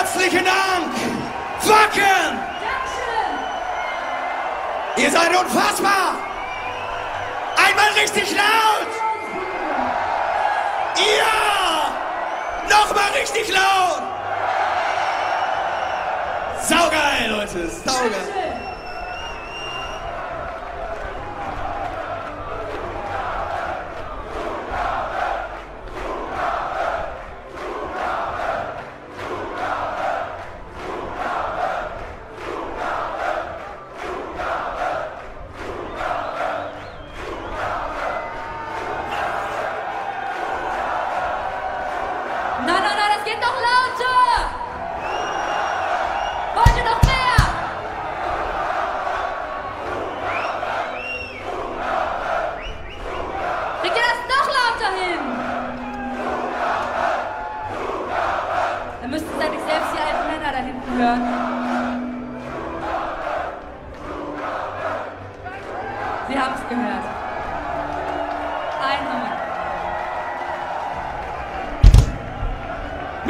Herzlichen Dank! Wacken! Ihr seid unfassbar! Einmal richtig laut! Ihr! Nochmal richtig laut! Saugeil, Leute! Saugeil!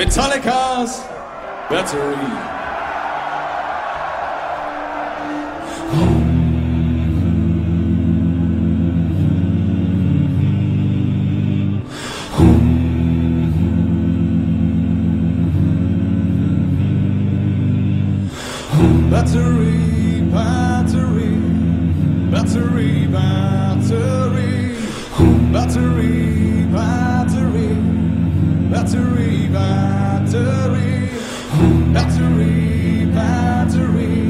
Metallica's Battery. Battery, battery, battery, battery, battery, battery. Battery, battery, battery, battery,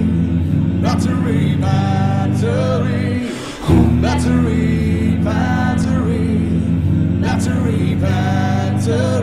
battery, battery, battery, battery, battery, battery,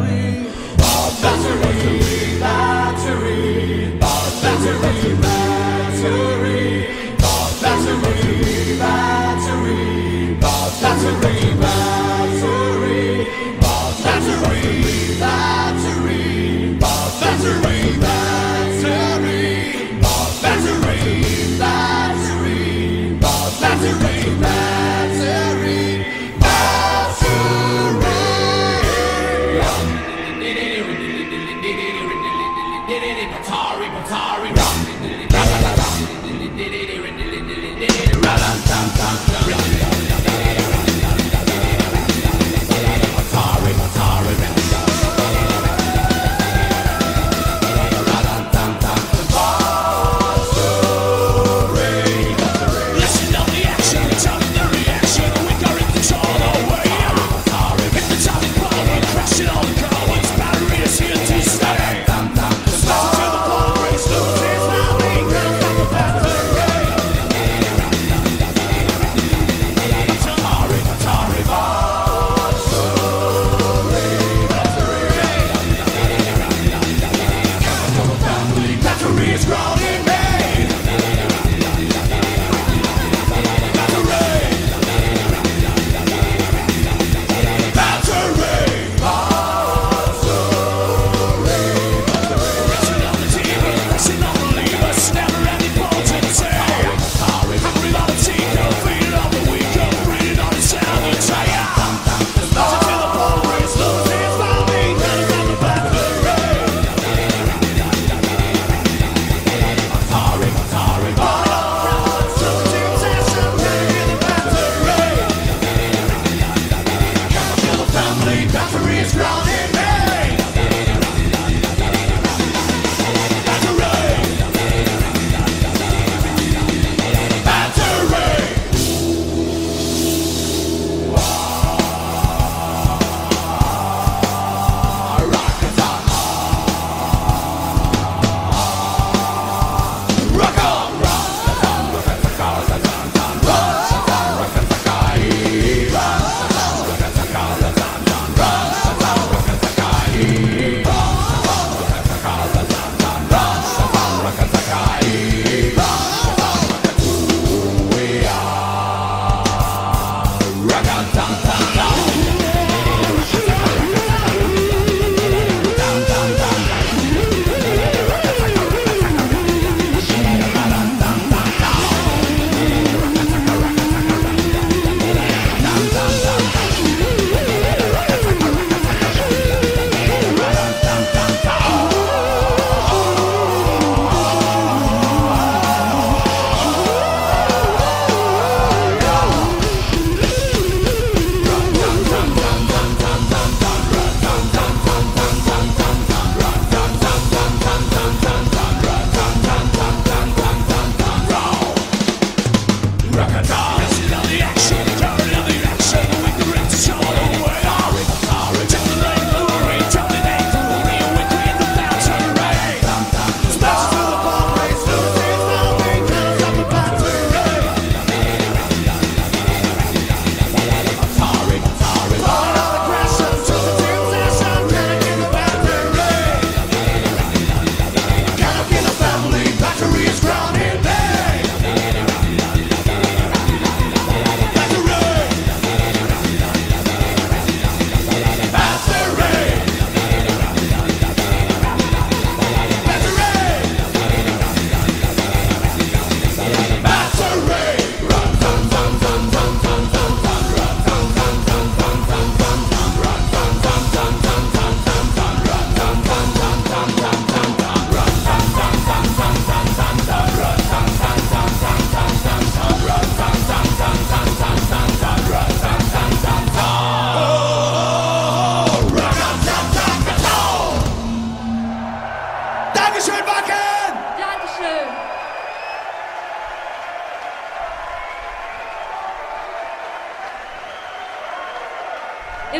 Back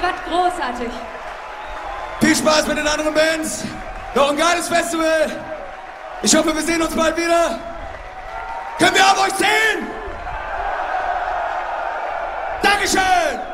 wart großartig. Viel Spaß mit den anderen Bands. Noch ein geiles Festival. Ich hoffe, wir sehen uns bald wieder. Können wir auf euch zählen? Dankeschön!